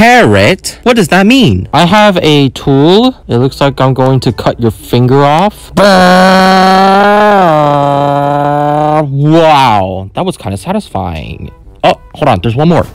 carrot? What does that mean? I have a tool. It looks like I'm going to cut your finger off. Wow, that was kind of satisfying. Oh, hold on, there's one more.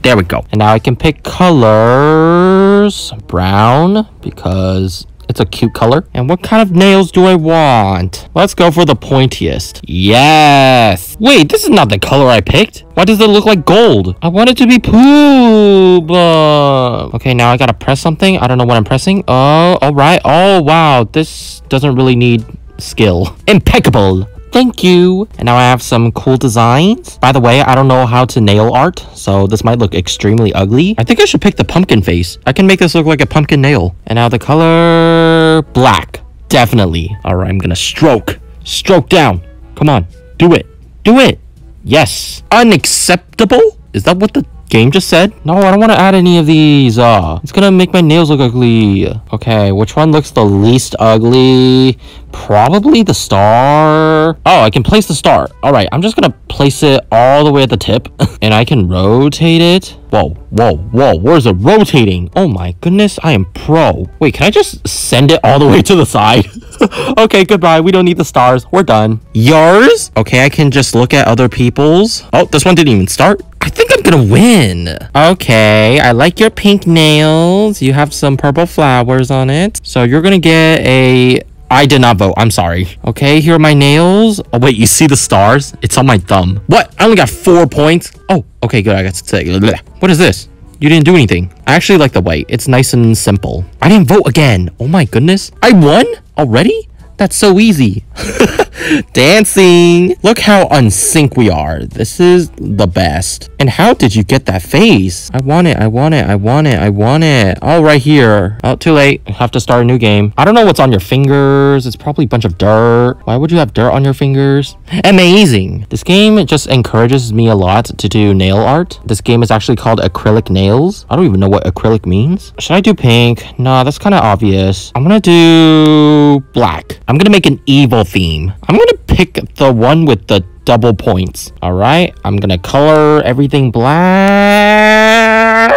There we go. And now I can pick colors. Brown, because it's a cute color. And what kind of nails do I want? Let's go for the pointiest. Yes. Wait, this is not the color I picked. Why does it look like gold? I want it to be poop. Uh. Okay, now I gotta press something. I don't know what I'm pressing. Oh, all right. Oh, wow. This doesn't really need skill. Impeccable. Thank you. And now I have some cool designs. By the way, I don't know how to nail art, so this might look extremely ugly. I think I should pick the pumpkin face. I can make this look like a pumpkin nail. And now the color black. Definitely. All right, I'm gonna stroke. Stroke down. Come on, do it. Do it. Yes. Unacceptable? Is that what the game just said? No, I don't want to add any of these. Uh, it's gonna make my nails look ugly. Okay, which one looks the least ugly? Probably the star. Oh, I can place the star. All right, I'm just gonna place it all the way at the tip and I can rotate it. Whoa, whoa, whoa, where's it rotating? Oh my goodness, I am pro. Wait, can I just send it all the way to the side? okay, goodbye. We don't need the stars. We're done. Yours? Okay, I can just look at other people's. Oh, this one didn't even start. I think I'm gonna win. Okay, I like your pink nails. You have some purple flowers on it. So you're gonna get a I did not vote. I'm sorry. Okay, here are my nails. Oh, wait, you see the stars? It's on my thumb. What? I only got four points? Oh, okay, good. I got to say. What is this? You didn't do anything. I actually like the white. It's nice and simple. I didn't vote again. Oh my goodness. I won? Already? That's so easy. Dancing. Look how unsync we are. This is the best. And how did you get that face? I want it. I want it. I want it. I want it. Oh, right here. Oh, too late. I have to start a new game. I don't know what's on your fingers. It's probably a bunch of dirt. Why would you have dirt on your fingers? Amazing. This game just encourages me a lot to do nail art. This game is actually called Acrylic Nails. I don't even know what acrylic means. Should I do pink? Nah, that's kind of obvious. I'm gonna do black. I'm gonna make an evil theme. I'm gonna pick the one with the double points. All right, I'm gonna color everything black.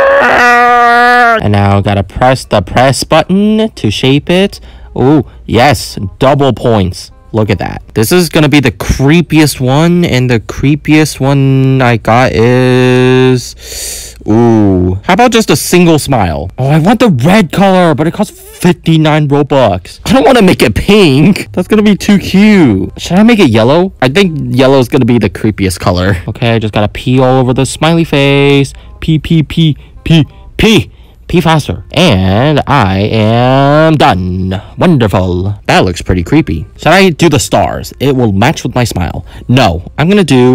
And now I gotta press the press button to shape it. Oh, yes, double points. Look at that. This is gonna be the creepiest one, and the creepiest one I got is... Ooh. How about just a single smile? Oh, I want the red color, but it costs 59 Robux. I don't want to make it pink. That's gonna be too cute. Should I make it yellow? I think yellow is gonna be the creepiest color. Okay, I just gotta pee all over the smiley face. Pee, pee, pee, pee, pee. Pee faster. And I am done. Wonderful. That looks pretty creepy. Should I do the stars? It will match with my smile. No, I'm gonna do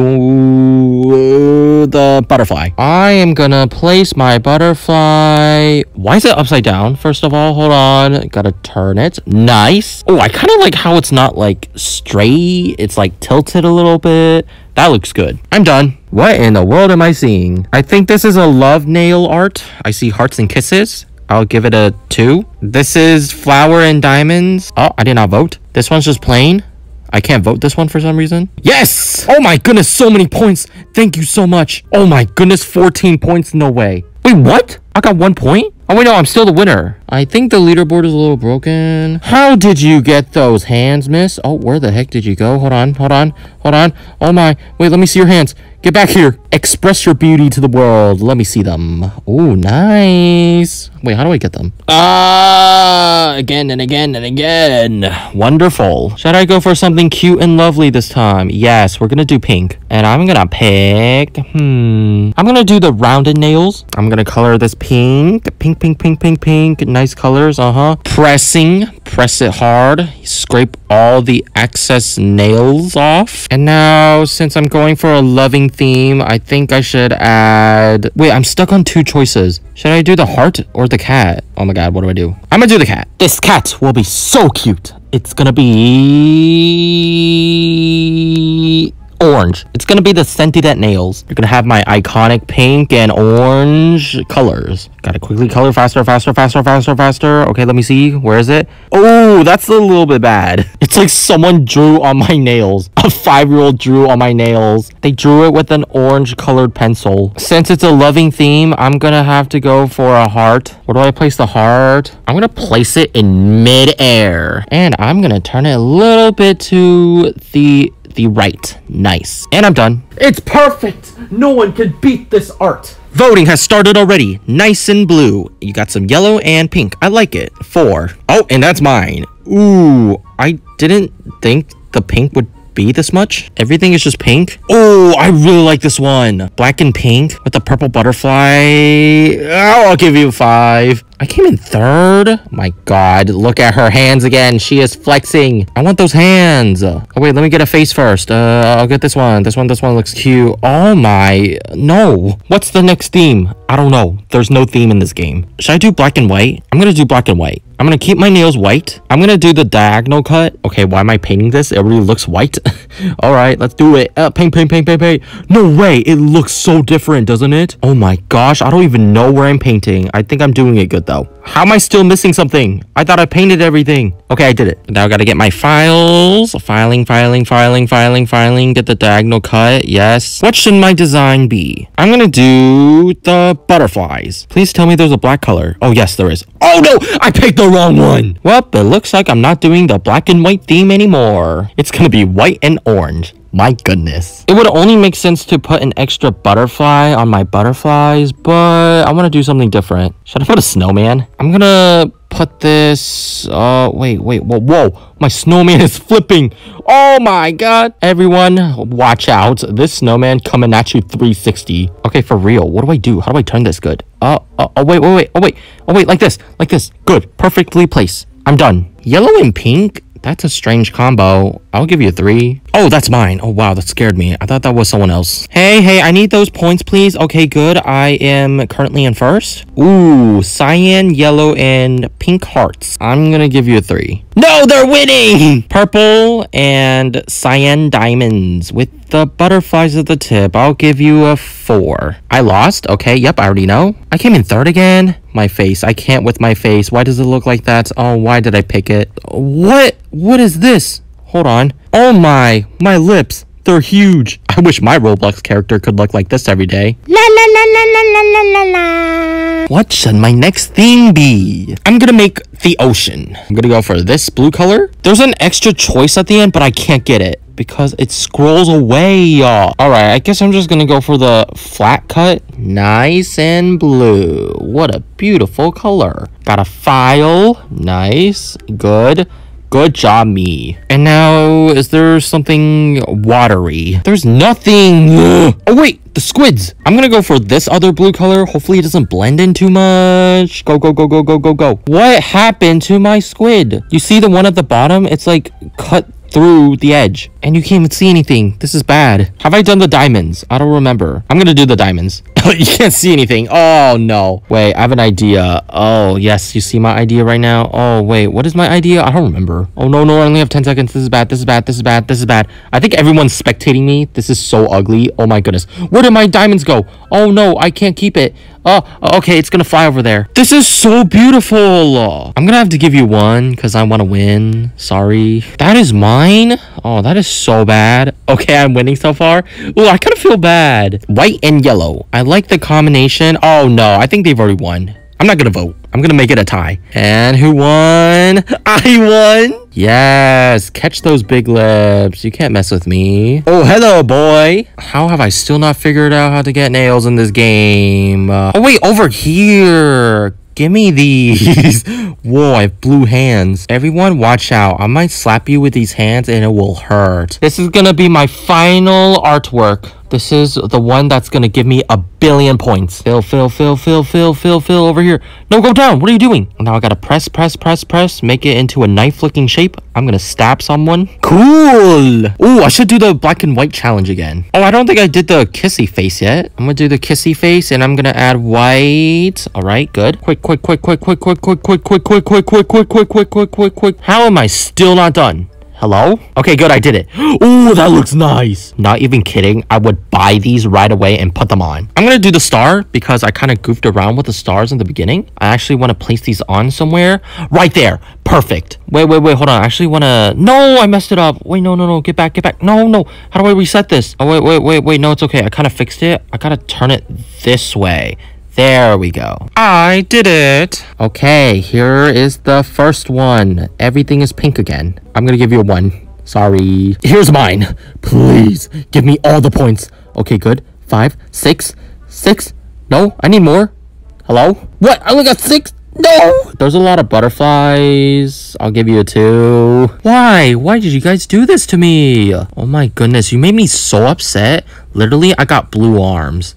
the butterfly. I am gonna place my butterfly. Why is it upside down? First of all, hold on. Gotta turn it. Nice. Oh, I kind of like how it's not like straight. It's like tilted a little bit. That looks good. I'm done. What in the world am I seeing? I think this is a love nail art. I see hearts and kisses. I'll give it a 2. This is flower and diamonds. Oh, I did not vote. This one's just plain. I can't vote this one for some reason. Yes! Oh my goodness, so many points. Thank you so much. Oh my goodness, 14 points. No way. Wait, what? I got one point? Oh, wait, no, I'm still the winner. I think the leaderboard is a little broken. How did you get those hands, miss? Oh, where the heck did you go? Hold on, hold on, hold on. Oh my, wait, let me see your hands. Get back here. Express your beauty to the world. Let me see them. Oh, nice. Wait, how do I get them? Ah, uh, again and again and again. Wonderful. Should I go for something cute and lovely this time? Yes, we're gonna do pink. And I'm gonna pick, hmm. I'm gonna do the rounded nails. I'm gonna color this pink. Pink, pink, pink, pink, pink. Nice colors, uh-huh. Pressing. Press it hard. Scrape all the excess nails off. And now, since I'm going for a loving theme, I think I should add... Wait, I'm stuck on two choices. Should I do the heart or the cat? Oh my god, what do I do? I'm gonna do the cat. This cat will be so cute. It's gonna be... orange. It's gonna be the CentiDent nails. You're gonna have my iconic pink and orange colors. Gotta quickly color faster, faster, faster, faster, faster. Okay, let me see. Where is it? Oh, that's a little bit bad. It's like someone drew on my nails. A five-year-old drew on my nails. They drew it with an orange colored pencil. Since it's a loving theme, I'm gonna have to go for a heart. Where do I place the heart? I'm gonna place it in mid-air. And I'm gonna turn it a little bit to the the right. Nice. And I'm done. It's perfect! No one can beat this art! Voting has started already. Nice and blue. You got some yellow and pink. I like it. Four. Oh, and that's mine. Ooh, I didn't think the pink would be this much. Everything is just pink. Oh, I really like this one. Black and pink with the purple butterfly. Oh, I'll give you five. I came in third. My God, look at her hands again. She is flexing. I want those hands. Oh, wait, let me get a face first. Uh, I'll get this one. This one, this one looks cute. Oh my, no. What's the next theme? I don't know. There's no theme in this game. Should I do black and white? I'm gonna do black and white. I'm gonna keep my nails white. I'm gonna do the diagonal cut. Okay, why am I painting this? It really looks white. All right, let's do it. Uh, paint, paint, paint, paint, paint. No way. It looks so different, doesn't it? Oh my gosh, I don't even know where I'm painting. I think I'm doing it good though. How am I still missing something? I thought I painted everything. Okay, I did it. Now I gotta get my files. Filing, filing, filing, filing, filing. Get the diagonal cut. Yes. What should my design be? I'm gonna do the butterflies. Please tell me there's a black color. Oh, yes, there is. Oh no, I picked the wrong one. Well, it looks like I'm not doing the black and white theme anymore. It's gonna be white and orange. My goodness. It would only make sense to put an extra butterfly on my butterflies, but I want to do something different. Should I put a snowman? I'm gonna put this... Uh, wait, wait, whoa, whoa. My snowman is flipping. Oh my god. Everyone, watch out. This snowman coming at you 360. Okay, for real. What do I do? How do I turn this good? Uh, uh, oh, wait, wait, wait. Oh, wait. Oh, wait, like this. Like this. Good. Perfectly placed. I'm done. Yellow and pink that's a strange combo. I'll give you a three. Oh, that's mine. Oh, wow, that scared me. I thought that was someone else. Hey, hey, I need those points, please. Okay, good. I am currently in first. Ooh, cyan, yellow, and pink hearts. I'm gonna give you a three. No, they're winning! Purple and cyan diamonds with the butterflies at the tip. I'll give you a four. I lost? Okay, yep, I already know. I came in third again. My face. I can't with my face. Why does it look like that? Oh, why did I pick it? What? What is this? Hold on. Oh my, my lips. They're huge. I wish my Roblox character could look like this every day. La la la la la la la la la. What should my next theme be? I'm gonna make the ocean. I'm gonna go for this blue color. There's an extra choice at the end, but I can't get it because it scrolls away. Y'all. All right, I guess I'm just gonna go for the flat cut. Nice and blue. What a beautiful color. Got a file. Nice. Good. Good job, me. And now, is there something watery? There's nothing. oh, wait, the squids. I'm gonna go for this other blue color. Hopefully it doesn't blend in too much. Go, go, go, go, go, go, go. What happened to my squid? You see the one at the bottom? It's like cut through the edge and you can't even see anything. This is bad. Have I done the diamonds? I don't remember. I'm gonna do the diamonds. you can't see anything. Oh, no. Wait, I have an idea. Oh, yes. You see my idea right now? Oh, wait. What is my idea? I don't remember. Oh, no, no. I only have 10 seconds. This is bad. This is bad. This is bad. This is bad. I think everyone's spectating me. This is so ugly. Oh, my goodness. Where did my diamonds go? Oh, no. I can't keep it. Oh, okay, it's gonna fly over there. This is so beautiful. I'm gonna have to give you one because I want to win. Sorry. That is mine? Oh, that is so bad. Okay, I'm winning so far. Oh, I kind of feel bad. White and yellow. I like the combination. Oh, no, I think they've already won. I'm not gonna vote. I'm gonna make it a tie. And who won? I won! Yes, catch those big lips. You can't mess with me. Oh, hello, boy. How have I still not figured out how to get nails in this game? Uh, oh, wait, over here. Give me these. Whoa, I have blue hands. Everyone, watch out. I might slap you with these hands and it will hurt. This is gonna be my final artwork. This is the one that's gonna give me a billion points. Fill, fill, fill, fill, fill, fill, fill over here. No, go down. What are you doing? Now I gotta press, press, press, press, make it into a knife-looking shape. I'm gonna stab someone. Cool. Oh, I should do the black and white challenge again. Oh, I don't think I did the kissy face yet. I'm gonna do the kissy face and I'm gonna add white. All right, good. Quick, quick, quick, quick, quick, quick, quick, quick, quick, quick, quick, quick, quick, quick, quick, quick, quick, quick. How am I still not done? Hello? Okay, good, I did it. Oh, that looks nice. Not even kidding. I would buy these right away and put them on. I'm gonna do the star because I kind of goofed around with the stars in the beginning. I actually want to place these on somewhere. Right there. Perfect. Wait, wait, wait, hold on. I actually want to... No, I messed it up. Wait, no, no, no. Get back, get back. No, no. How do I reset this? Oh, wait, wait, wait, wait. No, it's okay. I kind of fixed it. I gotta turn it this way. There we go. I did it. Okay, here is the first one. Everything is pink again. I'm gonna give you a one. Sorry. Here's mine. Please, give me all the points. Okay, good. Five, six, six. No, I need more. Hello? What? I only got six? No! There's a lot of butterflies. I'll give you a two. Why? Why did you guys do this to me? Oh my goodness, you made me so upset. Literally, I got blue arms.